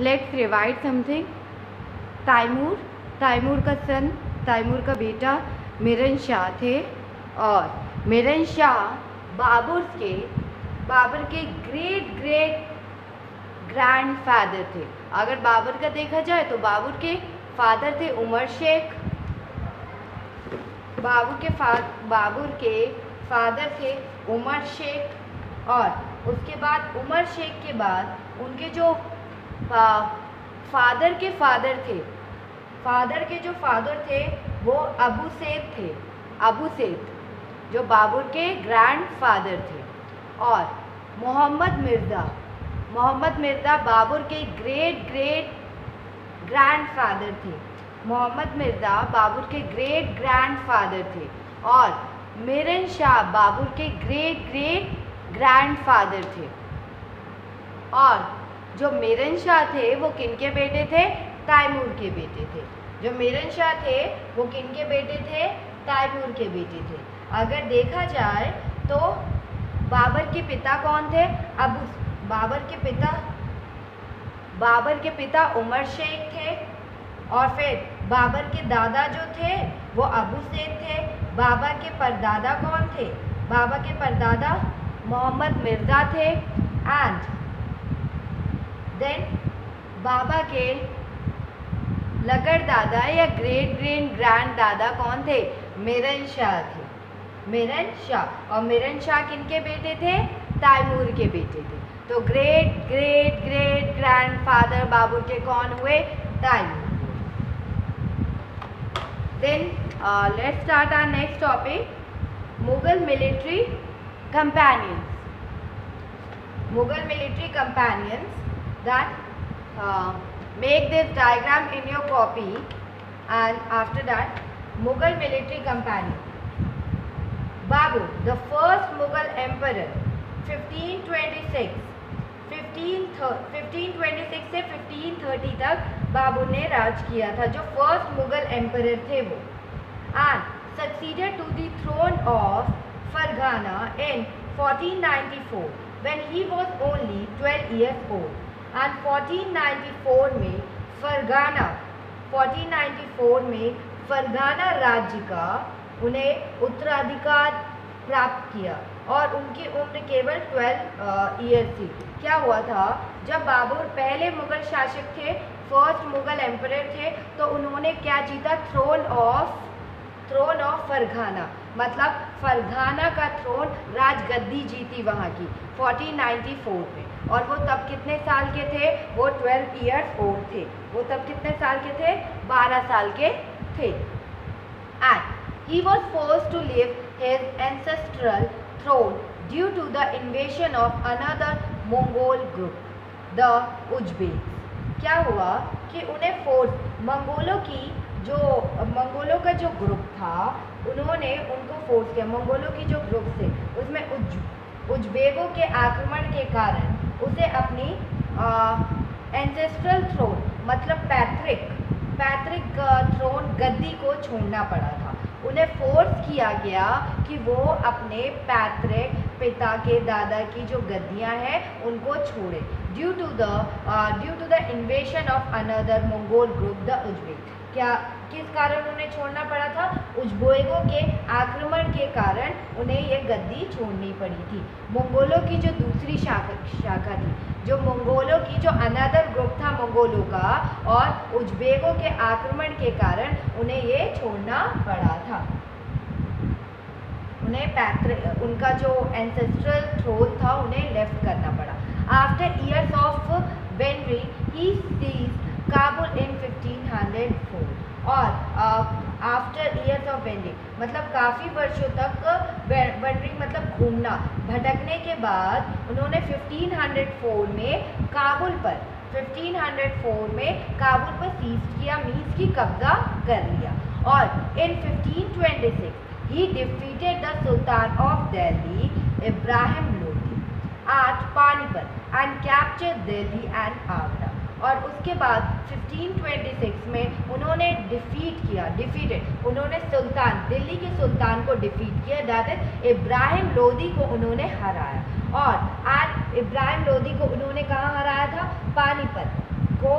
Let's revise something Timur Timur का son Taimur का बेटा मिरन शाह थे और मिरन शाह बाबर के बाबर के ग्रेट ग्रेट ग्रैंड फादर थे। अगर बाबर का देखा जाए तो बाबर के फादर थे उमर शेख। बाबर के फा बाबर के फादर थे उमर शेख। और उसके बाद उमर शेख के बाद उनके जो फादर के फादर थे। फादर के जो फादर थे, वो अबू सैद थे। अबू सैद, जो बाबर के ग्रैंड फादर थे। और मोहम्मद मिर्ज़ा मोहम्मद मिर्ज़ा बाबर के ग्रेट ग्रेट ग्रैंड फादर थे। मोहम्मद मिर्ज़ा बाबर के ग्रेट ग्रैंड फादर थे। और मिरन शाह बाबर के ग्रेट ग्रेट ग्रैंड फादर थे। और जो मेरन शाह थे, वो किन के बेटे थे? तैमूर के बेटे थे। जो मेरन शाह थे, वो किन के बेटे थे? तैमूर के बेटे थे। अगर देखा जाए तो बाबर के पिता कौन थे? अबू बाबर के पिता, बाबर के पिता उमर शेख थे। और फिर बाबर के दादा जो थे, वो अबू सैद थे। बाबर के परदादा कौन थे? बाबा के परदादा मोहम्मद मिर्ज़ा थे। एंड देन बाबा के लकड़ दादा या ग्रेट ग्रेट ग्रैंड दादा कौन थे? मिरन शाह थे। मिरन शाह। और मिरन शाह किन के बेटे थे? तैमूर के बेटे थे। तो great great great grandfather Babur के कौन हुए? Timur then let's start our next topic Mughal military companions Mughal military companions that uh, make this diagram in your copy and after that Mughal military companion Babur the first Mughal emperor 1526 15 1526 से 1530 तक बाबर ने राज किया था जो first Mughal emperor थे वो and succeeded to the throne of Fergana in 1494 when he was only 12 years old and 1494 में Fergana 1494 में फरगाना राज्य का उन्हें उत्तराधिकार प्राप्त किया और उनकी उम्र केवल 12 ईयर थी। क्या हुआ था? जब बाबर पहले मुगल शासक थे फ़र्स्ट मुगल एम्पर थे तो उन्होंने क्या जीता? Throne of throne of Fergana. मतलब फरगाना का थ्रोन राजगद्दी जीती वहाँ की 1494 में और वो तब कितने साल के थे? वो 12 ईयर्स ओल्ड थे। वो तब कितने साल के थे? 12 साल के थे। And he was force to leave his ancestral throne due to the invasion of another Mongol group the Uzbek क्या हुआ कि उन्हें फोर्स मंगोलों की जो, मंगोलों का जो ग्रुप था, उन्होंने उनको फोर्स किया। मंगोलों की जो ग्रुप थे उसमें उज उज्बेगों के आक्रमण के कारण उसे अपनी एंसेस्ट्रल थ्रोन मतलब पैतृक पैतृक थ्रोन गद्दी को छोड़ना पड़ा था। उन्हें फोर्स किया गया कि वो अपने पैतृक पिता के, दादा की जो गद्दियाँ हैं, उनको छोड़े। Due to the due to the invasion of another Mongol group the Uzbek क्या, किस कारण उन्हें छोड़ना पड़ा था? उज्बेगों के आक्रमण के कारण उन्हें यह गद्दी छोड़नी पड़ी थी। मंगोलों की जो दूसरी शाखा शाखा थी, जो मंगोलों की जो अनदर ग्रुप था मंगोलों का और उज्बेगों के आक्रमण के कारण उन्हें ये छोड़ना पड़ा था। उन्हें पैत्र उनका जो एंसेस्ट्रल थ्रोन था, उन्हें लेफ़्ट करना पड़ा। आफ्टर ईयर्स ऑफ़ वेनरी ही सीज काबुल इन 1504 और आफ्टर ईयर्स ऑफ़ वेंडिंग मतलब काफ़ी वर्षों तक वेंडरिंग मतलब घूमना। भटकने के बाद उन्होंने 1504 में काबुल पर 1504 में काबुल पर सीज किया मीन्स की कब्जा कर लिया। और in 1526 he defeated the sultan of Delhi Ibrahim Lodhi at Panipat and capture Delhi and Agra और उसके बाद 1526 में उन्होंने डिफीट किया डिफीटेड उन्होंने सुल्तान, दिल्ली के सुल्तान को डिफीट किया दैट इज़ इब्राहिम लोधी को उन्होंने हराया. और आज इब्राहिम लोधी को उन्होंने कहाँ हराया था? पानीपत को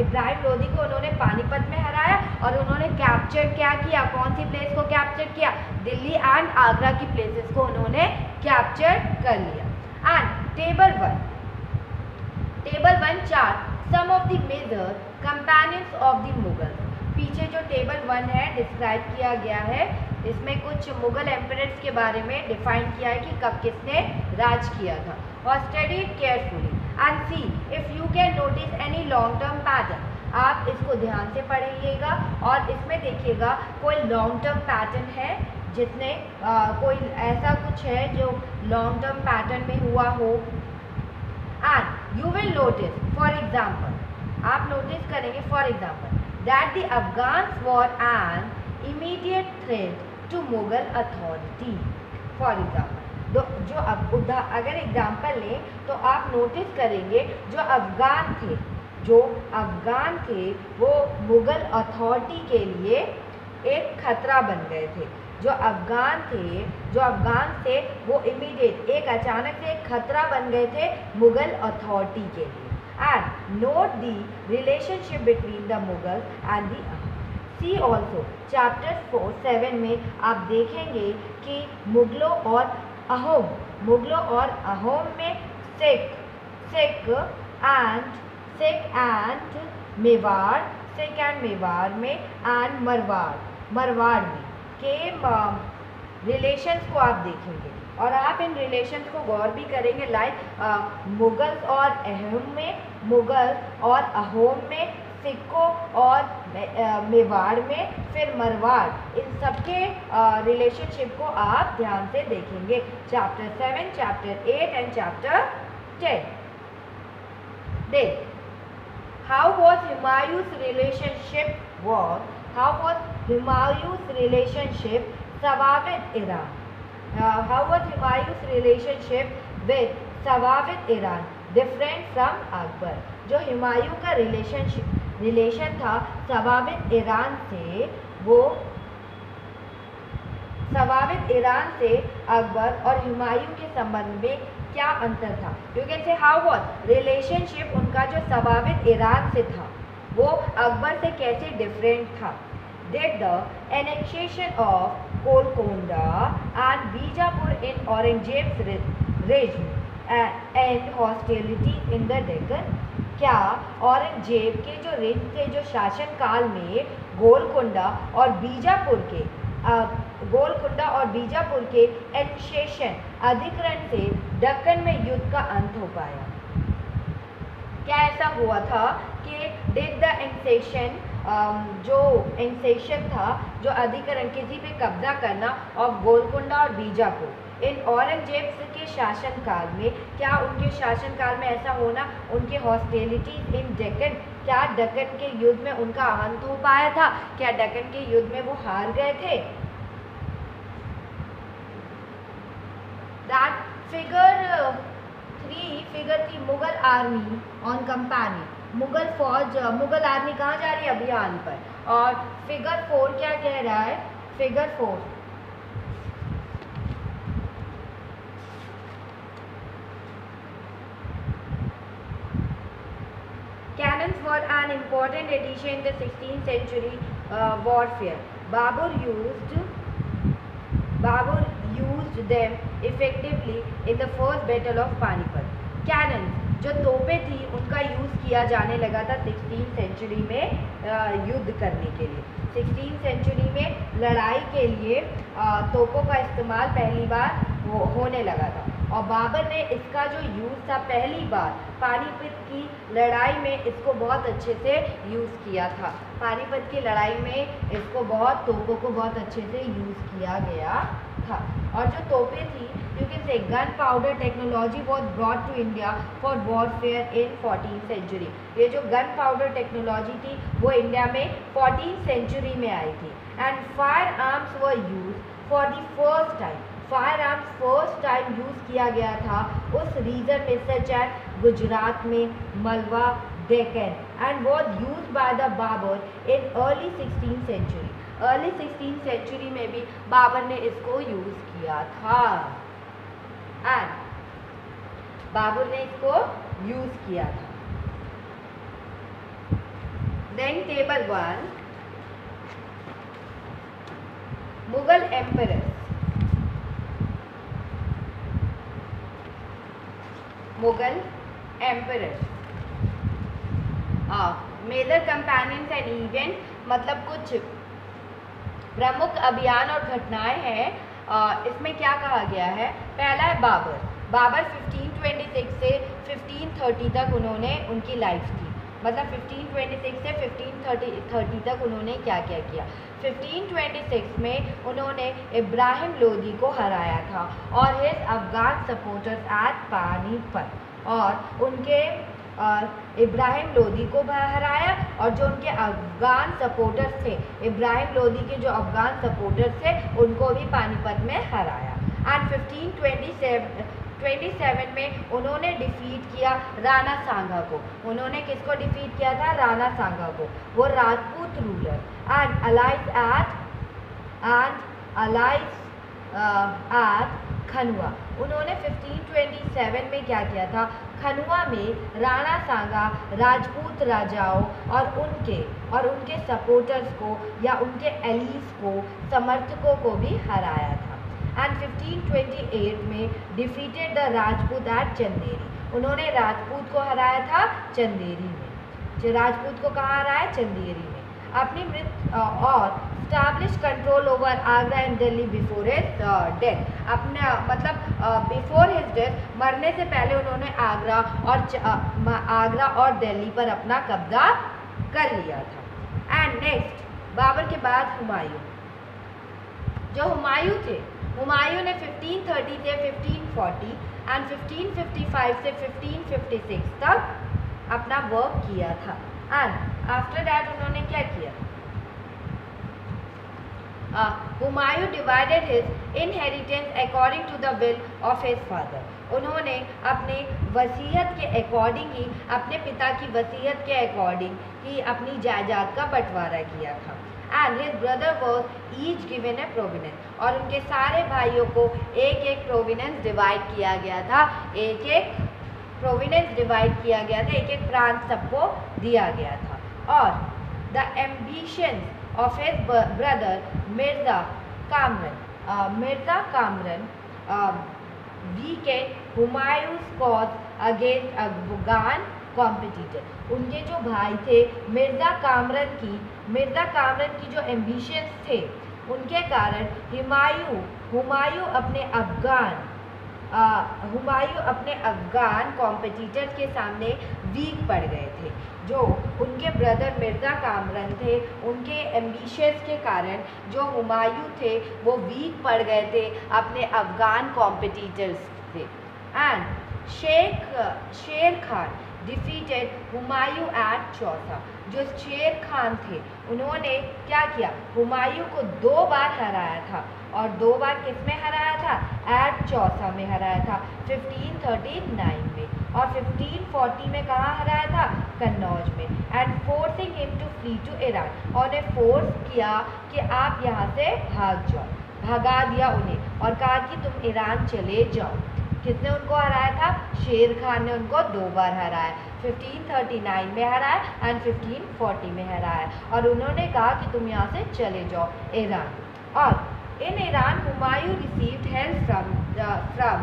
इब्राहिम लोधी को उन्होंने पानीपत में हराया और उन्होंने कैप्चर क्या किया? कौन सी प्लेस को कैप्चर किया? दिल्ली एंड आगरा की प्लेसेस को उन्होंने कैप्चर कर लिया. And table one table one chart some of the major companions of the Mughal पीछे जो टेबल वन है डिस्क्राइब किया गया है। इसमें कुछ मुगल एम्परर्स के बारे में डिफाइन किया है कि कब किसने राज किया था। और study carefully and see if you can notice any long term pattern आप इसको ध्यान से पढ़िएगा और इसमें देखिएगा कोई लॉन्ग टर्म पैटर्न है जिसने आ, कोई ऐसा कुछ है जो लॉन्ग टर्म पैटर्न में हुआ हो। And you will notice for example आप नोटिस करेंगे for example that the Afghan war an immediate threat to Mughal authority for example जो अब, उदा, अगर एग्ज़ाम्पल लें तो आप नोटिस करेंगे, जो अफगान थे, जो अफगान थे, वो मुगल अथॉरिटी के लिए एक खतरा बन गए थे। जो अफगान थे, जो अफगान थे, वो इमीडिएट एक अचानक से एक खतरा बन गए थे मुगल अथॉरिटी के लिए। And note the relationship between the Mughal and the see also chapter four seven में आप देखेंगे कि मुगलों और अहोम, मुगलों और अहोम में Sikh Sikh and Sikh and Mewar, Sikh and Mewar में एंड मरवाड़ मरवाड़ में। के रिलेशंस को आप देखेंगे। और आप इन रिलेशंस को गौर भी करेंगे लाइक मुगल्स और अहम में, मुगल और अहोम में, सिक्कों और मेवाड़ में, फिर मरवाड़। इन सबके रिलेशनशिप को आप ध्यान से देखेंगे। Chapter seven chapter eight and chapter ten देख how was Humayun's relationship was how was Humayun's relationship Safavid Iran how was Humayun's relationship with Safavid Iran different from Akbar जो हिमायू का रिलेशनशिप रिलेशन था सवाबित Iran से, वो सवाबित Iran से अकबर और हुमायूं के संबंध में क्या अंतर था? You can say how was relationship उनका जो सवाबित ईरान से था, वो अकबर से कैसे डिफरेंट था? Date the annexation of Golconda and Bijapur in Aurangzeb raise and hostility in the Deccan क्या औरंगज़ेब के जो रिंच थे जो शासन काल में गोलकुंडा और बीजापुर के गोलकुंडा और बीजापुर के एनशेशन अधिकरण से दक्कन में युद्ध का अंत हो पाया। क्या ऐसा हुआ था कि डिड द इंसेशन जो इंसेशन था, जो अधिकरण, किसी पे कब्जा करना और गोलकुंडा और बीजापुर इन औरंगज़ेब के शासनकाल में, क्या उनके शासनकाल में ऐसा होना? उनके हॉस्टेलिटी इन डेकन क्या डकन के युद्ध में उनका अंत हो पाया था? क्या डकन के युद्ध में वो हार गए थे? That figure three figure three Mughal army on company Mughal फौज मुगल आर्मी कहाँ जा रही है अभियान पर? और फिगर फोर क्या कह रहा है? Figure four. Cannons were an important addition the sixteen century warfare Babur use Babur use them effectively in the first battle of Panipat cannons जो तोपें थी उनका यूज़ किया जाने लगा था सिक्सटीन सेंचुरी में युद्ध करने के लिए। सिक्सटीन सेंचुरी में लड़ाई के लिए तोपों का इस्तेमाल पहली बार हो, होने लगा था। और बाबर ने इसका जो यूज़ था पहली बार पानीपत की लड़ाई में इसको बहुत अच्छे से यूज़ किया था। पानीपत की लड़ाई में इसको बहुत तोपों को बहुत अच्छे से यूज़ किया गया था। और जो तोपें थी you can say gun powder technology was brought to India for warfare in fourteen century ये जो गन पाउडर टेक्नोलॉजी थी, वो इंडिया में फोर्टीन सेंचुरी में आई थी. And fire arms were used for the first time fire arms first time used किया गया था उस रीजन में सच एट गुजरात में Malwa Deccan and was used by the Babar in early sixteen century early sixteen century में भी बाबर ने इसको यूज़ किया था। एंड बाबर ने इसको यूज़ किया था। Then table 1 Mughal emperors Mughal emperors major companions and event मतलब कुछ प्रमुख अभियान और घटनाएँ हैं इसमें क्या कहा गया है? पहला है बाबर। बाबर 1526 से 1530 तक उन्होंने उनकी लाइफ थी मतलब 1526 से 1530 तक उन्होंने क्या क्या किया? 1526 में उन्होंने इब्राहिम लोदी को हराया था और his Afghan supporters at Panipat और उनके इब्राहिम लोदी को हराया और जो उनके अफगान सपोर्टर्स थे, इब्राहिम लोदी के जो अफगान सपोर्टर्स थे, उनको भी पानीपत में हराया। एंड 1527 27 में उन्होंने डिफीट किया राणा सांगा को। उन्होंने किसको डिफीट किया था? राणा सांगा को। वो Rajput ruler and allies at and allies at Khanua उन्होंने 1527 में क्या किया था? खनुआ में राणा सांगा, राजपूत राजाओं और उनके और उनके सपोर्टर्स को या उनके एलिस को, समर्थकों को भी हराया था। एंड 1528 में defeated the Rajput at Chanderi उन्होंने राजपूत को हराया था चंदेरी में। राजपूत को कहाँ हराया? चंदेरी में। अपनी मृत और establish control over Agra and Delhi before his death अपने मतलब बिफोर हिज डेथ मरने से पहले उन्होंने आगरा और आगरा और दिल्ली पर अपना कब्जा कर लिया था। एंड नेक्स्ट बाबर के बाद हुमायूं। जो हुमायूं थे, हुमायूं ने 1530 से 1540 एंड 1555 से 1556 तक अपना वर्क किया था। एंड आफ्टर दैट उन्होंने क्या किया? Humayun divided his inheritance according to the will of his father उन्होंने अपने वसीयत के अकॉर्डिंग ही, अपने पिता की वसीयत के अकॉर्डिंग ही अपनी जायदाद का बंटवारा किया था। And his brother was each given a province और उनके सारे भाइयों को एक एक प्रोविनेंस डिवाइड किया गया था। एक एक प्रोविनेंस डिवाइड किया गया था एक एक प्रांत सबको दिया गया था। और the ambition of his brother Mirza Kamran Mirza Kamran weakened Humayun's cause against Afghan competitor उनके जो भाई थे मिर्ज़ा कामरन की मिर्ज़ा कामरन की जो एम्बिशंस थे, उनके कारण हुमायूं हुमायूं अपने अफ़गान हुमायूं अपने अफ़गान कॉम्पिटिटर के सामने वीक पड़ गए थे। जो उनके ब्रदर मिर्ज़ा कामरन थे, उनके एम्बिशस के कारण जो हुमायूं थे, वो वीक पड़ गए थे अपने अफ़गान कॉम्पिटिटर्स से। And Sheikh, Sher Khan defeated Humayun eight चौथा। जो शेर खान थे, उन्होंने क्या किया? हुमायूं को दो बार हराया था। और दो बार किसमें हराया था? एट चौथा में हराया था 1539 में। और 1540 में कहाँ हराया था? कन्नौज में। And forcing him to flee to Iran और ने फोर्स किया कि आप यहाँ से भाग जाओ। भगा दिया उन्हें। और कहा कि तुम ईरान चले जाओ। किसने उनको हराया था? शेर खान ने उनको दो बार हराया। 1539 में हराया एंड 1540 में हराया। और उन्होंने कहा कि तुम यहाँ से चले जाओ ईरान। और in Iran Humayun received help from from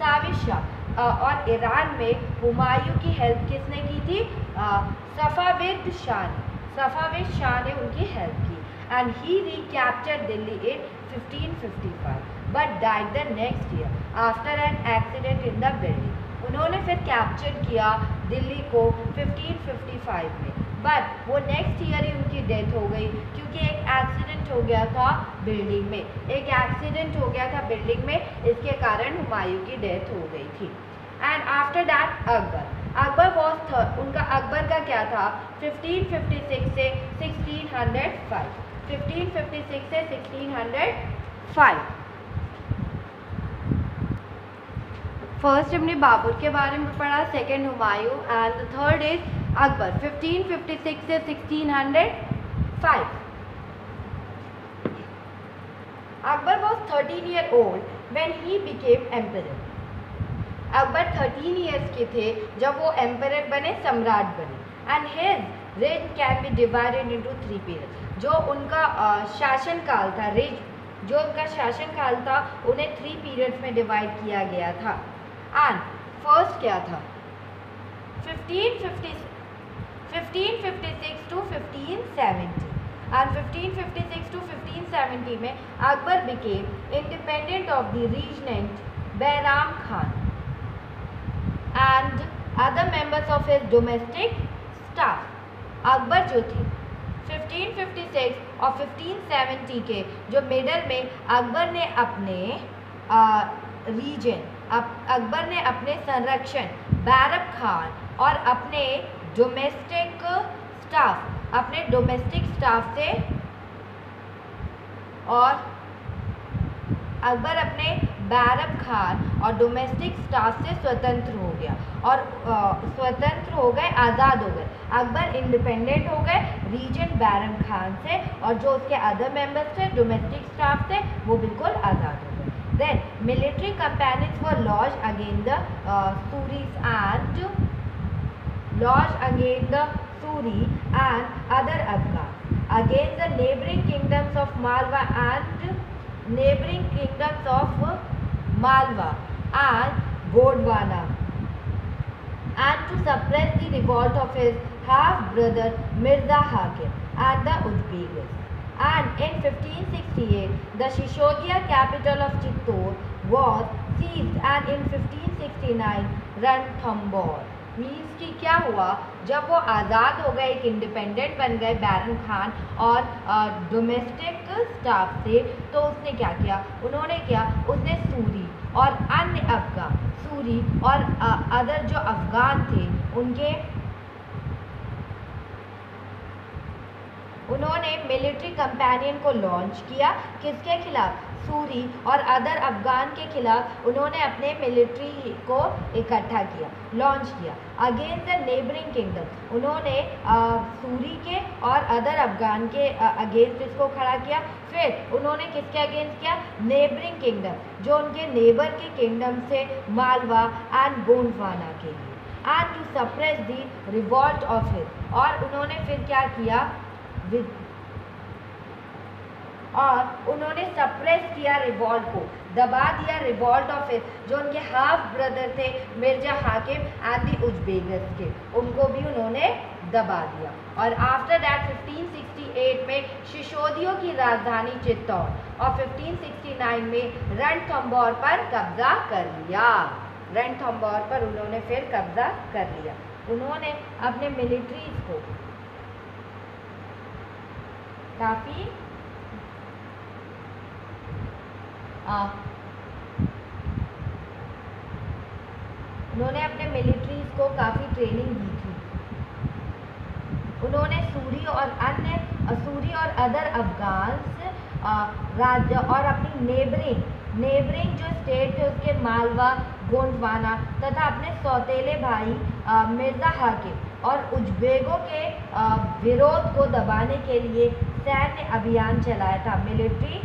साविशा और ईरान में हुमायूं की हेल्प किसने की थी? सफ़ाविद शाह ने। सफ़ाविद शाह ने उनकी हेल्प की। And he recapture Delhi in 1555 but died the next year after an accident in the building उन्होंने फिर कैप्चर किया दिल्ली को 1555 में। बट वो नेक्स्ट ईयर ही उनकी डेथ हो गई, क्योंकि एक एक्सीडेंट हो गया था बिल्डिंग में। एक एक्सीडेंट हो गया था बिल्डिंग में, इसके कारण हुमायूं की डेथ हो गई थी। And after that Akbar Akbar was उनका अकबर का क्या था? 1556 से 1605 1556 से 1605 फ़र्स्ट हमने बाबर के बारे में पढ़ा second Humayun and the third is Akbar 1556 से 1605 Akbar was 13 year old when he became emperor Akbar 13 years के थे जब वो एम्पर बने, सम्राट बने. And his raise can be divided into three period जो उनका शासन काल था रेज जो उनका शासन काल था, उन्हें थ्री पीरियड्स में डिवाइड किया गया था. एंड फ़र्स्ट क्या था? Fifteen fifteen fifty six to fifteen seventy and fifteen fifty six to fifteen seventy में Akbar became independent of the regent Bairam Khan and other members of his domestic staff Akbar जो थे 1556 और 1570 के जो middle में अकबर ने अपने reason Akbar ने अपने संरक्षण बैरब खान और अपने डोमेस्टिक स्टाफ अपने डोमेस्टिक स्टाफ से और अकबर अपने बैरब खान और डोमेस्टिक स्टाफ से स्वतंत्र हो गया और स्वतंत्र हो गए, आज़ाद हो गए। अकबर इंडिपेंडेंट हो गए रीजन बैरब खान से और जो उसके अदर मेंबर्स थे डोमेस्टिक स्टाफ थे, वो बिल्कुल आज़ाद हो Then military campaigns were lodged against the uh, Suris and lodged against the Suri and other Afghans against the neighboring kingdoms of Malwa and neighboring kingdoms of Malwa and Gondwana and to suppress the revolt of his half-brother Mirza Hakim and the Uzbeks. And in 1568, the Shishodia capital of Chittor was seized and in 1569, Ranthambore. Means कि क्या हुआ जब वो आज़ाद हो गए एक independent बन गए बैरन खान और डोमेस्टिक स्टाफ से तो उसने क्या किया उन्होंने क्या उसने सूरी और अन्य अफगान सूरी और अदर जो अफगान थे उनके उन्होंने मिलिट्री कंपेनियन को लॉन्च किया। किसके खिलाफ? सूरी और अदर अफगान के खिलाफ उन्होंने अपने मिलिट्री को इकट्ठा किया लॉन्च किया। अगेंस्ट द नेबरिंग किंगडम उन्होंने आ, सूरी के और अदर अफगान के अगेंस्ट इसको खड़ा किया। फिर उन्होंने किसके अगेंस्ट किया? नेबरिंग किंगडम जो उनके नेबर के किंगडम से मालवा एंड गोंडवाना के लिए। And to suppress the revolt of hit और उन्होंने फिर क्या किया? और उन्होंने सप्रेस किया रिवॉल्ट को, दबा दिया रिवॉल्ट ऑफ़ जो उनके हाफ़ ब्रदर थे, मिर्ज़ा हाकिम एंड दी के। उनको भी उन्होंने दबा दिया। और आफ्टर दैट 1568 में शिशोदियों की राजधानी चित्तौड़ और 1569 में रणथम्बौर पर कब्जा कर लिया। रणथम्बौर पर उन्होंने फिर कब्जा कर लिया। उन्होंने अपने मिलिट्रीज को काफ़ी उन्होंने अपने मिलिट्रीज को काफ़ी ट्रेनिंग दी थी। उन्होंने सूरी और अन्य सूरी और अदर अफगान्स राज्य और अपनी नेबरिंग नेबरिंग जो स्टेट थे उसके मालवा, गोंडवाना तथा अपने सौतेले भाई मिर्ज़ा हाकिम और उज्बेगों के विरोध को दबाने के लिए सैन्य अभियान चलाया था मिलिट्री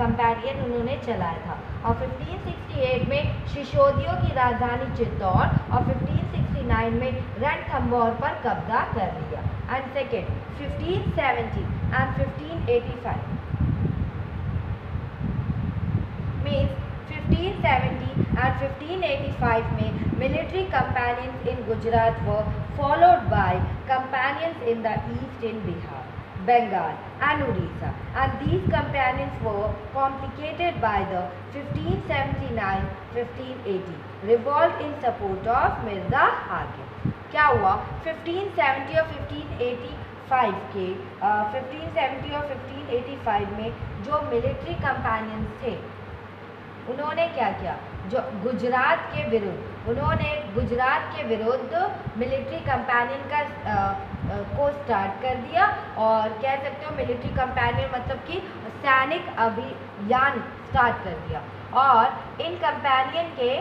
कंपेरियन उन्होंने चलाया था और 1568 में शिशोदियों की राजधानी चित्तौड़ और 1569 में रणथम्बौर पर कब्जा कर लिया and second 1570 and 1585 means 1570 and 1585 में military companions in Gujarat were followed by companions in the east in Bihar. Bengal and Odisha and these companions were complicated by the 1579-1580 revolt in support of Mirza Hakim. क्या हुआ 1570 और 1585 के uh, 1570 और 1585 में जो military companions थे उन्होंने क्या किया जो गुजरात के विरुद्ध उन्होंने गुजरात के विरुद्ध मिलिट्री कंपेनियन का आ, आ, को स्टार्ट कर दिया और कह सकते हो मिलिट्री कंपेनियन मतलब कि सैनिक अभियान स्टार्ट कर दिया। और इन कंपेनियन के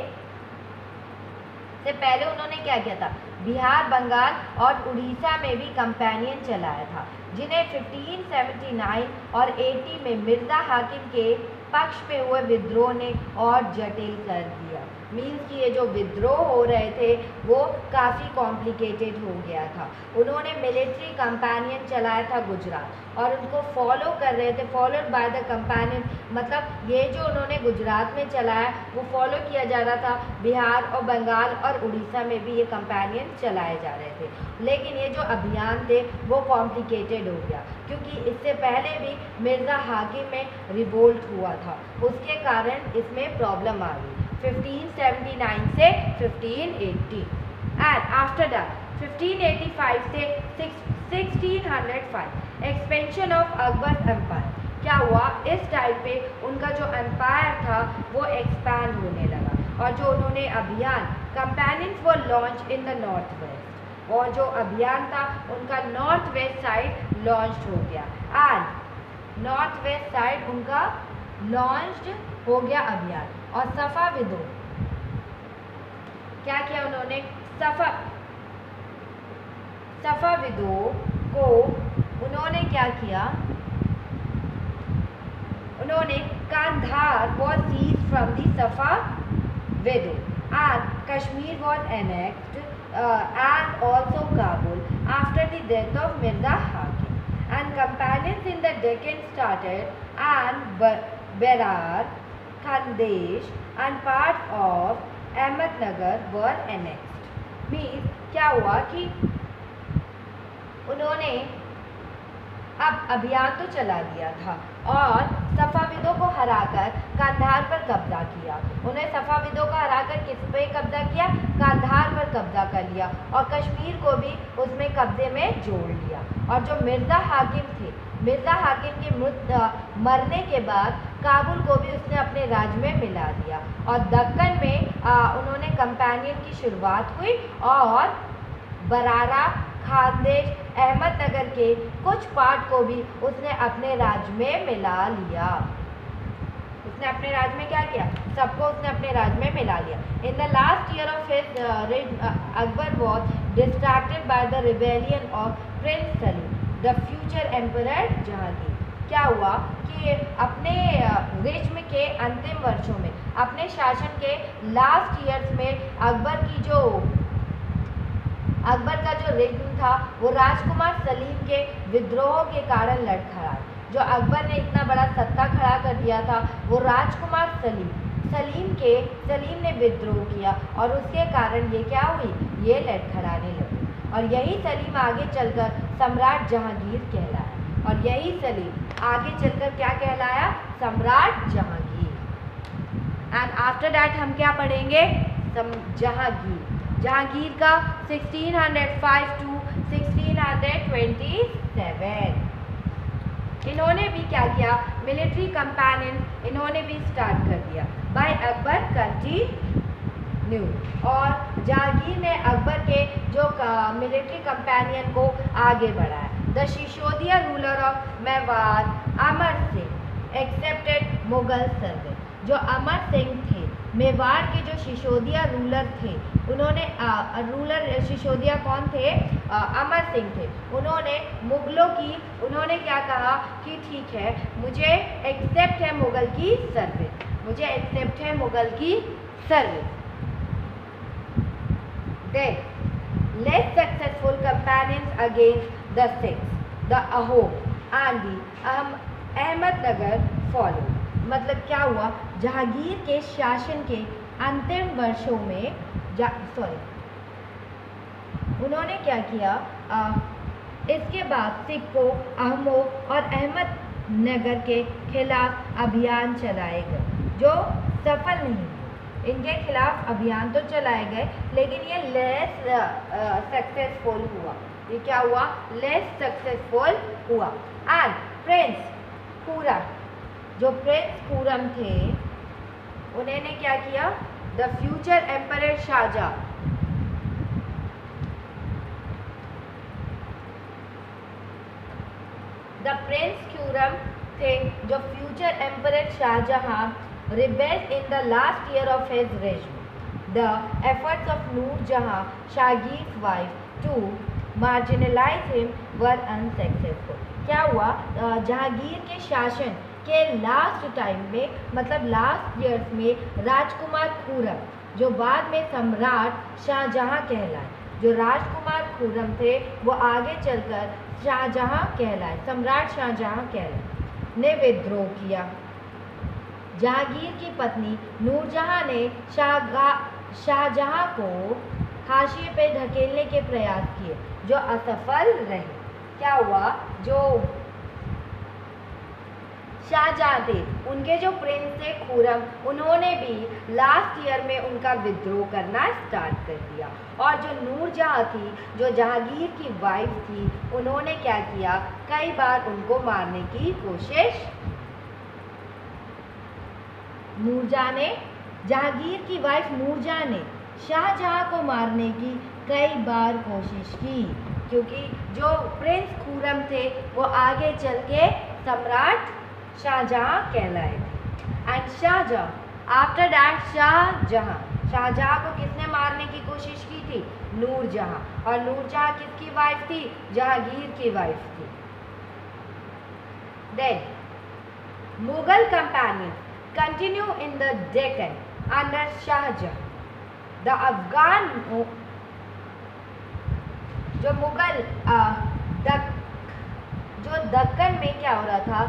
से पहले उन्होंने क्या किया था? बिहार बंगाल और उड़ीसा में भी कंपेनियन चलाया था जिन्हें 1579 और 80 में मिर्ज़ा हाकिम के पक्ष पे हुए विद्रोह ने और जटिल कर दिया। मीन्स कि ये जो विद्रोह हो रहे थे, वो काफ़ी कॉम्प्लिकेटेड हो गया था। उन्होंने मिलिट्री कंपेनियन चलाया था गुजरात और उनको फॉलो कर रहे थे। फॉलोड बाय द कंपेनियन मतलब ये जो उन्होंने गुजरात में चलाया, वो फॉलो किया जा रहा था बिहार और बंगाल और उड़ीसा में भी ये कंपेनियन चलाए जा रहे थे। लेकिन ये जो अभियान थे, वो कॉम्प्लिकेटेड हो गया, क्योंकि इससे पहले भी मिर्ज़ा हाकिम में रिवोल्ट हुआ था। उसके कारण इसमें प्रॉब्लम आ गई। 1579 से 1580 एंड आफ्टर दैट 1585 से 1605 एक्सपेंशन ऑफ़ अकबर एम्पायर क्या हुआ? इस टाइम पे उनका जो एम्पायर था, वो एक्सपैंड होने लगा। और जो उन्होंने अभियान कंपेनियंस वो launch in the north west और जो अभियान था, उनका नॉर्थ वेस्ट साइड लॉन्च हो गया। एंड नॉर्थ वेस्ट साइड उनका लॉन्च हो गया अभियान। और सफ़ा विदो क्या किया उन्होंने? सफ़ा। सफ़ा विदो को उन्होंने क्या किया? उन्होंने Kandahar was seized from the Safavids and Kashmir was annexed and also Kabul after the death of Mirza Hakim and companions in the Deccan started, and Berar Khandesh and parts of Ahmednagar were annexed. Means क्या हुआ कि उन्होंने अब अभियान तो चला दिया था और सफ़ाविदों को हराकर कांधार पर कब्जा किया। उन्हें सफ़ाविदों को हराकर किस पे कब्जा किया? कांधार पर कब्जा कर लिया और कश्मीर को भी उसमें कब्जे में जोड़ लिया। और जो मिर्ज़ा हाकिम थे, मिर्ज़ा हाकिम के मृत मरने के बाद काबुल को भी उसने अपने राज्य में मिला दिया। और दक्कन में आ, उन्होंने कंपेनियन की शुरुआत हुई और बरारा खानदेश अहमदनगर के कुछ पार्ट को भी उसने अपने राज्य में मिला लिया। उसने अपने राज्य में क्या किया? सबको उसने अपने राज्य में मिला लिया। In the last year of his Akbar was distracted by the rebellion of prince Salim the future emperor Jahangir क्या हुआ कि अपने रिज्म के अंतिम वर्षों में, अपने शासन के लास्ट ईयर्स में अकबर की जो, अकबर का जो रिज्म था, वो राजकुमार सलीम के विद्रोह के कारण लड़खड़ा जो अकबर ने इतना बड़ा सत्ता खड़ा कर दिया था, वो राजकुमार सलीम सलीम के, सलीम ने विद्रोह किया और उसके कारण ये क्या हुई? ये लड़खड़ाने लगी। और यही सलीम आगे चलकर सम्राट जहांगीर कहलाया और यही सलीम आगे चलकर क्या कहलाया? सम्राट जहांगीर। एंड आफ्टर डैट हम क्या पढ़ेंगे? जहांगीर। जहांगीर का 1605 टू 1627 इन्होंने भी क्या किया? मिलिट्री कंपेनियन इन्होंने भी स्टार्ट कर दिया बाय अकबर कंटी न्यू और जहांगीर ने अकबर के जो मिलिट्री कंपेनियन को आगे बढ़ाया। The Sisodiya ruler of Mewar Amar Singh accepted Mughal service जो अमर सिंह थे मेवाड़ के जो शिशोदिया रूलर थे उन्होंने आ, रूलर शिशोदिया कौन थे? आ, अमर सिंह थे। उन्होंने मुगलों की उन्होंने क्या कहा कि ठीक है मुझे एक्सेप्ट है मुगल की सर्विस मुझे एक्सेप्ट है मुगल की service Then, less successful companions against the the Ahom and the Ahmednagar followed. मतलब क्या हुआ? जहांगीर के शासन के अंतिम वर्षों में सॉरी उन्होंने क्या किया? आ, इसके बाद सिखों अहमो और अहमद नगर के खिलाफ अभियान चलाए गए जो सफल नहीं इनके खिलाफ अभियान तो चलाए गए लेकिन ये लेस सक्सेसफुल हुआ। ये क्या हुआ? लेस सक्सेसफुल हुआ। एंड प्रिंस पूरम जो प्रिंस पूरम थे उन्होंने क्या किया? The future emperor Shahjahan the prince Khurram थे जो future emperor Shahjahan rebelled in the last year of his regime. The efforts of Noor Jahan, Shagir's wife, to marginalize him were unsuccessful. क्या हुआ? जहांगीर के शासन के लास्ट टाइम में मतलब last years में, राजकुमार खुरम, जो बाद में सम्राट शाहजहां कहलाए। जो राजकुमार खुरम थे, वो आगे चलकर शाहजहां कहलाए, सम्राट शाहजहां कहलाए। ने विद्रोह किया। जहांगीर की पत्नी नूरजहां ने शाह शाहजहां को हाशिए पे धकेलने के प्रयास किए, जो असफल रहे। क्या हुआ? जो शाहजहां थे, उनके जो प्रिंस थे, खुरम, उन्होंने भी लास्ट ईयर में उनका विद्रोह करना स्टार्ट कर दिया। और जो नूरजहां थी, जो जहांगीर की वाइफ थी, उन्होंने क्या किया? कई बार उनको मारने की कोशिश नूरजहां ने, जहांगीर की वाइफ नूरजहां ने शाहजहां को मारने की कई बार कोशिश की, क्योंकि जो प्रिंस खुरम थे, वो आगे चल के सम्राट शाहजहां कहलाए थे। And Shahjahan after that Shahjahan Shahjahan को किसने मारने की कोशिश की थी? नूरजहां। और नूरजहां किसकी वाइफ थी? जहांगीर की वाइफ थी। Then Mughal companion continue in the Deccan under Shahjahan. The Afghan जो मुगल जो दक्कन में क्या हो रहा था?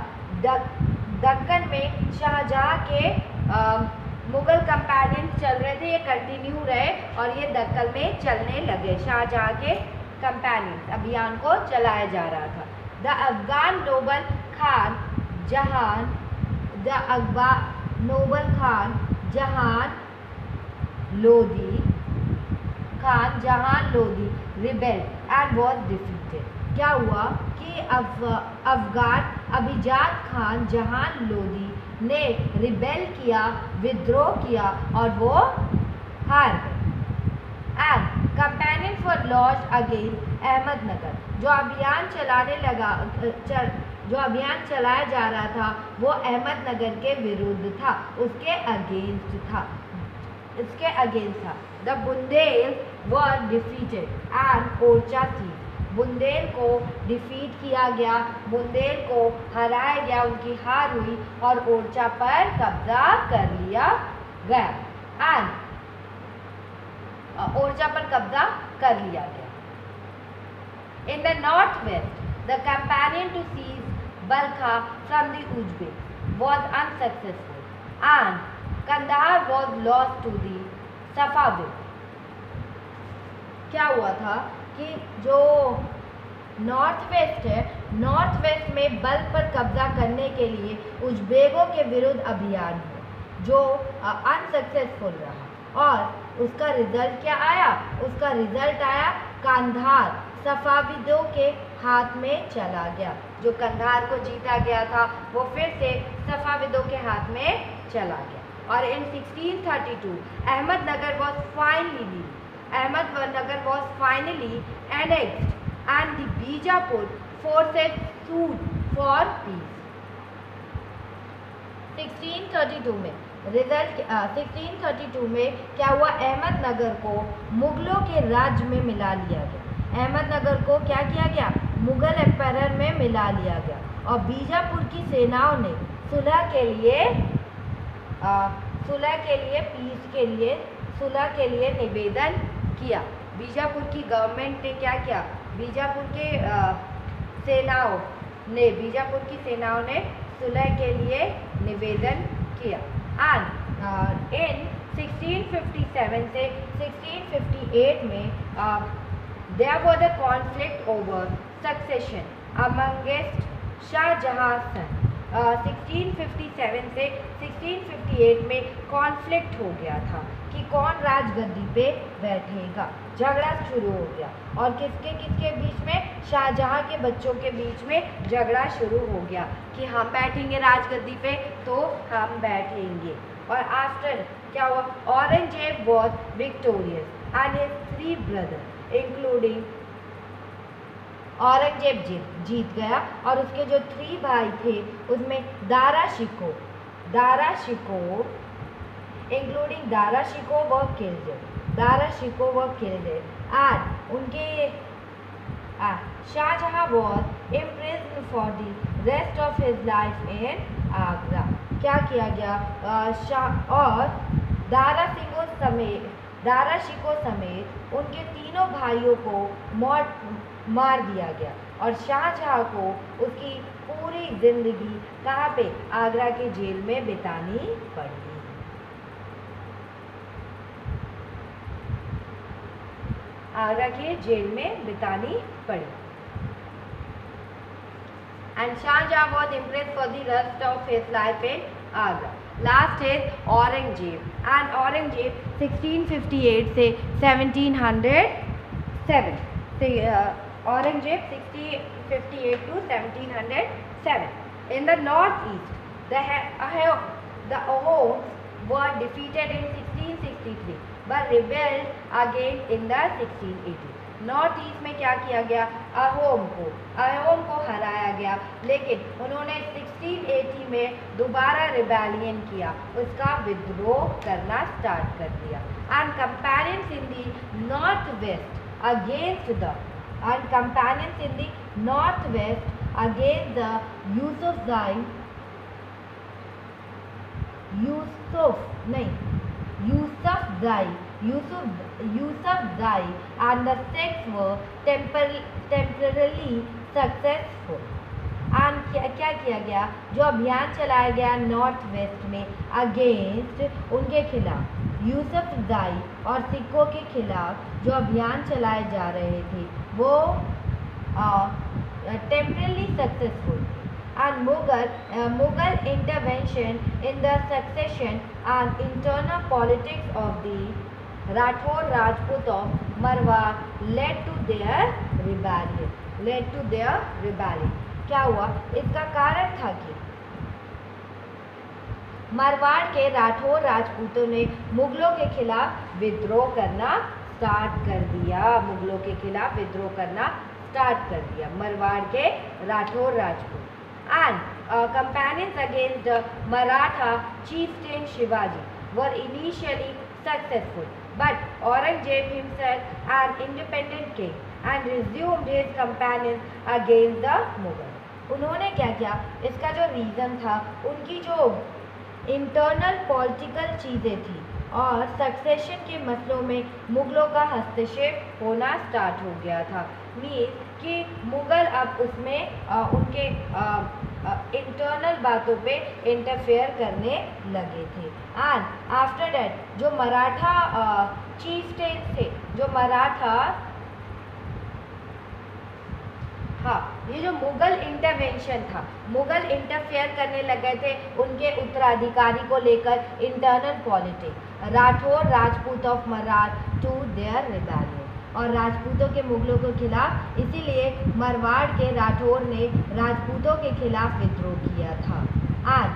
दक्कन में शाहजहाँ के मुगल कंपेनियन चल रहे थे, ये कंटिन्यू रहे और ये दक्कन में चलने लगे, शाहजहाँ के कंपेनियन अभियान को चलाया जा रहा था। द अफगान नोबल खान जहान the Afghan Nobel Khan Jahan Lodi Khan Jahan Lodi rebel and was defeated क्या हुआ कि अफ, अफगान अभिजात खान जहान लोधी ने रिबेल किया विद्रोह किया और वो हार गए. एंड कंपेनियन फॉर लॉज अगेंस्ट अहमदनगर जो अभियान चलाने लगा चल, जो अभियान चलाया जा रहा था वो अहमदनगर के विरुद्ध था उसके अगेंस्ट था. इसके अगेंस्ट था। The Bundel were defeated and Orchha थी। बुंदेल को डिफीट किया गया। बुंदेल को हराया गया। उनकी हार हुई और ओरछा पर कब्जा कर लिया गया। एंड ओरछा पर कब्जा कर लिया गया। In the north west, the companion to seize Balkh from the Uzbek was unsuccessful. And Kandahar was lost to the Safavid क्या हुआ था कि जो नॉर्थ वेस्ट है नॉर्थ वेस्ट में बल्ब पर कब्जा करने के लिए उज्बेगों के विरुद्ध अभियान हुआ, जो अनसक्सेसफुल रहा। और उसका रिज़ल्ट क्या आया? उसका रिज़ल्ट आया कंधार सफाविदों के हाथ में चला गया, जो कंधार को जीता गया था, वो फिर से सफाविदों के हाथ में चला गया। और इन 1632 Ahmednagar was finally Ahmednagar was finally annexed and the Bijapur forces sued for peace. 1632 में रिज़ल्ट 1632 में क्या हुआ? अहमदनगर को मुगलों के राज्य में मिला लिया गया। अहमदनगर को क्या किया गया? मुगल एम्पायर में मिला लिया गया। और बीजापुर की सेनाओं ने सुलह के लिए सुलह के लिए, पीस के लिए, सुलह के लिए निवेदन किया। बीजापुर की गवर्नमेंट ने क्या किया? बीजापुर के सेनाओं ने, बीजापुर की सेनाओं ने सुलह के लिए निवेदन किया। एंड इन 1657 से 1658 में there was a conflict over succession amongst Shahjahan son 1657 से 1658 में कॉन्फ्लिक्ट हो गया था कि कौन राजगद्दी पे बैठेगा। झगड़ा शुरू हो गया और किसके किसके बीच में? शाहजहाँ के बच्चों के बीच में झगड़ा शुरू हो गया कि हम बैठेंगे राजगद्दी पे तो हम बैठेंगे। और आफ्टर क्या हुआ? Aurangzeb was victorious and three brother including Aurangzeb जीत जीत गया और उसके जो थ्री भाई थे, उसमें दारा शिको दारा शिको इंक्लूडिंग दारा शिको व खेलजे दारा शिको व खेलजे आज उनके Shahjahan was imprisoned for the rest of his life in Agra. क्या किया गया? शाह, और दारा सिंह समेत दारा शिको समेत उनके तीनों भाइयों को मौत, मार दिया गया और शाहजहाँ को उसकी पूरी ज़िंदगी कहाँ पे? आगरा के जेल में बितानी पड़ी आगरा के जेल में बितानी पड़ी। And Shah was impressed for the rest of life in Agra. Last is Aurangzeb. And Aurangzeb 1658 से 1707 से uh, Aurangzeb 1658 to 1707 in the northeast the the Ahoms were defeated in 1663 but rebelled again in the 1680 north east में क्या किया गया? अहोम को अहोम को हराया गया। लेकिन उन्होंने 1680 में दोबारा रिबेलियन किया। उसका विद्रोह करना स्टार्ट कर दिया। And companions in the north west against the and companions in the north west against the Yusuf Zai Yusuf नहीं Zai Yusuf Yusuf Zai and the Sikhs were tempor temporarily successful and क्या क्या किया गया? जो अभियान चलाया गया north west में अगेंस्ट उनके खिलाफ, यूसुफ दाई और सिखों के खिलाफ जो अभियान चलाए जा रहे थे, वो temporarily successful and Mughal, uh, Mughal intervention in the succession and internal politics of the Rathod Rajput of Marwar led to their rebellion. Led to their rebellion. क्या हुआ इसका कारण था कि मारवाड़ के राठौर राजपूतों ने मुगलों के खिलाफ विद्रोह करना स्टार्ट कर दिया मुगलों के खिलाफ विद्रोह करना स्टार्ट कर दिया मरवाड़ के Rathore Rajput and companions against Maratha chief Shivaji were initially successful But Aurangzeb himself, an independent king, and resumed his companions against the Mughal. उन्होंने क्या किया? इसका जो रीज़न था, उनकी जो इंटरनल पॉलिटिकल चीज़ें थी और सक्सेशन के मसलों में मुग़लों का हस्तक्षेप होना स्टार्ट हो गया था। मीन कि मुग़ल अब उसमें आ, उनके इंटरनल बातों पे इंटरफेयर करने लगे थे। एंड आफ्टर डैट जो मराठा चीफ स्टेट थे जो मराठा हाँ ये जो मुगल इंटरवेंशन था मुगल इंटरफेयर करने लगे थे उनके उत्तराधिकारी को लेकर internal politics Rathore Rajput of Maratha to their rebellion और राजपूतों के मुगलों के खिलाफ, इसीलिए मरवाड़ के राठौर ने राजपूतों के खिलाफ विद्रोह किया था। आज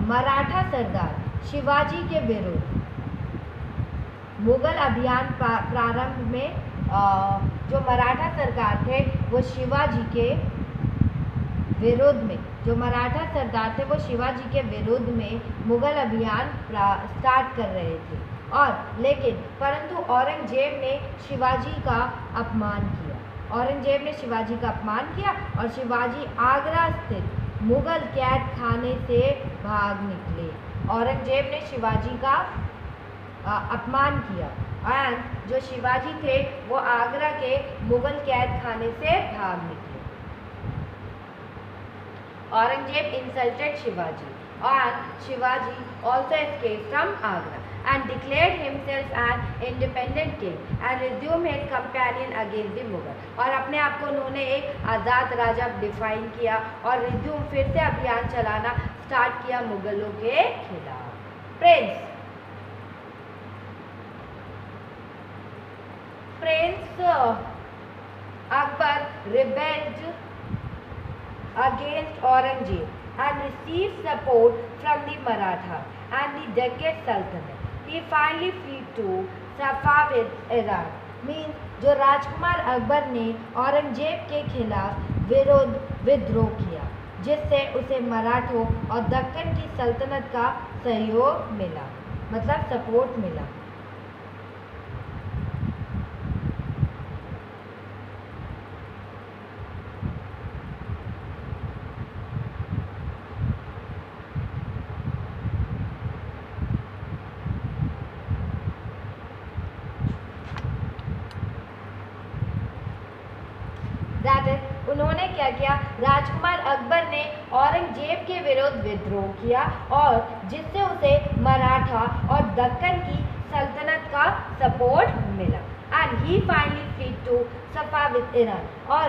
मराठा सरदार शिवाजी के विरुद्ध मुगल अभियान प्रारंभ में जो मराठा सरकार थे, वो शिवाजी के विरोध में, जो मराठा सरदार थे, वो शिवाजी के विरोध में मुगल अभियान स्टार्ट कर रहे थे। और, लेकिन, परंतु औरंगज़ेब ने शिवाजी का अपमान किया। औरंगज़ेब ने शिवाजी का अपमान किया और शिवाजी आगरा स्थित मुगल कैद खाने से भाग निकले। औरंगज़ेब ने शिवाजी का अपमान किया एंड जो शिवाजी थे, वो आगरा के मुगल कैद खाने से भाग निकले। औरंगज़ेब इंसल्टेड शिवाजी और Shivaji also escaped from Agra. And declared himself an independent king and resumed his companion against the Mughal. और अपने आप को उन्होंने एक आज़ाद राजा डिफाइन किया और रिज्यूम फिर से अभियान चलाना स्टार्ट किया मुगलों के खिलाफ prince prince Akbar rebelled against Aurangzeb and received support from the Maratha and the Deccan Sultanate. He finally fled to Safavid Iraq. Mean जो राजकुमार अकबर ने औरंगज़ेब के खिलाफ विरोध, विद्रोह किया, जिससे उसे मराठों और दक्कन की सल्तनत का सहयोग मिला मतलब सपोर्ट मिला दैट इज़ उन्होंने क्या किया राजकुमार अकबर ने औरंगज़ेब के विरुद्ध विद्रोह किया और जिससे उसे मराठा और दक्कन की सल्तनत का सपोर्ट मिला। And he finally free to Safavid Iran और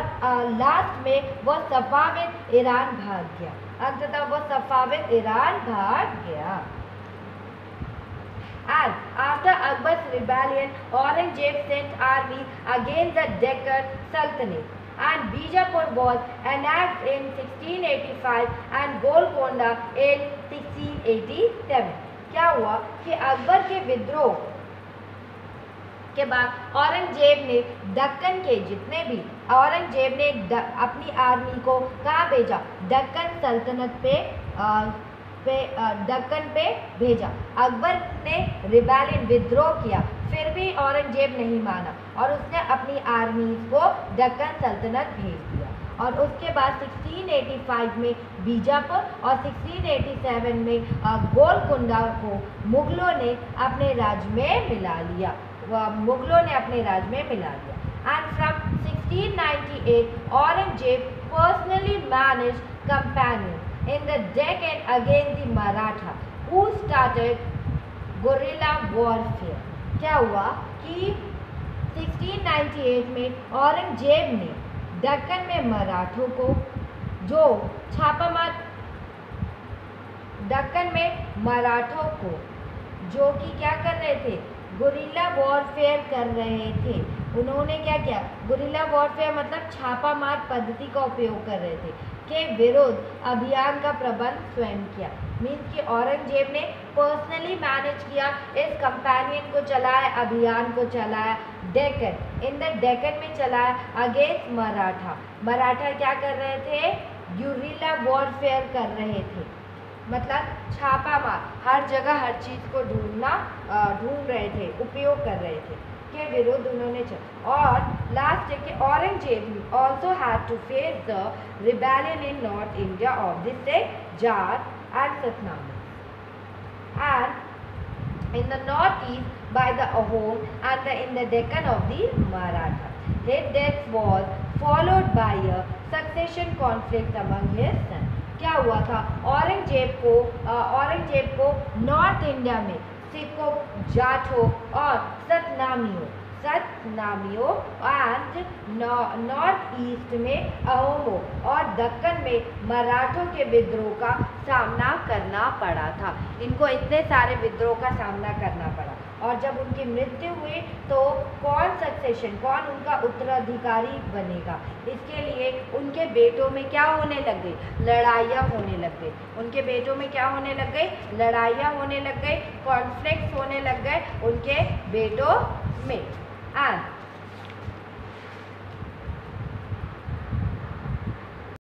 लास्ट uh, में वो सफाविद ईरान भाग गया। अंततः वो सफाविद ईरान भाग गया। And after Akbar's rebellion, Aurangzeb sent armies against the Deccan Sultanate. And Bijapur was annexed in 1685 and Golconda in 1687. क्या हुआ कि अकबर के विद्रोह के बाद औरंगज़ेब ने दक्कन के जितने भी औरंगज़ेब ने अपनी आर्मी को कहाँ भेजा दक्कन सल्तनत पे आ, पे दक्कन पे भेजा। अकबर ने रिबेलियन विद्रोह किया। फिर भी औरंगज़ेब नहीं माना और उसने अपनी आर्मी को दक्कन सल्तनत भेज दिया। और उसके बाद 1685 में बीजापुर और 1687 में गोलकुंडा को मुगलों ने अपने राज में मिला लिया। मुगलों ने अपने राज में मिला लिया। And from 1698 Aurangzeb personally manage companion in the Deccan against the Maratha, who started guerrilla warfare. क्या हुआ? कि 1698 में औरंगज़ेब ने दक्कन में मराठों को जो छापामार, दक्कन में मराठों को जो कि क्या कर रहे थे? गुरिल्ला वॉरफेयर कर रहे थे। उन्होंने क्या किया? गुरिल्ला वॉरफेयर मतलब छापामार पद्धति का उपयोग कर रहे थे। के विरुद्ध अभियान का प्रबंध स्वयं किया। मीन्स कि औरंगज़ेब ने पर्सनली मैनेज किया। इस कंपेनियन को चलाया, अभियान को चलाया। डेकन इन द डेकन में चलाया अगेंस्ट मराठा। मराठा क्या कर रहे थे? यूरिला वॉरफेयर कर रहे थे। मतलब छापा मार, हर जगह हर चीज़ को ढूंढना ढूंढ रहे थे, उपयोग कर रहे थे। के विरुद्ध उन्होंने चल और लास्ट है कि Aurangzeb also had to face the rebellion in north India of this jar and Satnam and in the north east by the Ahom and the in the Deccan of the Maratha his death was followed by a succession conflict among क्या हुआ था? औरंगज़ेब को औरंगज़ेब को north India में सिखों जाठो और सतनामियों। सतनामियों एंड नॉर्थ ईस्ट में अहोमों और दक्कन में मराठों के विद्रोह का सामना करना पड़ा था। इनको इतने सारे विद्रोह का सामना करना पड़ा। और जब उनकी मृत्यु हुई तो कौन सक्सेशन कौन उनका उत्तराधिकारी बनेगा? इसके लिए उनके बेटों में क्या होने लग गई? लड़ाइयाँ होने लग गई। उनके बेटों में क्या होने लग गई? लड़ाइयाँ होने लग गई कॉन्फ्लिक्ट होने लग गए उनके बेटों में। एंड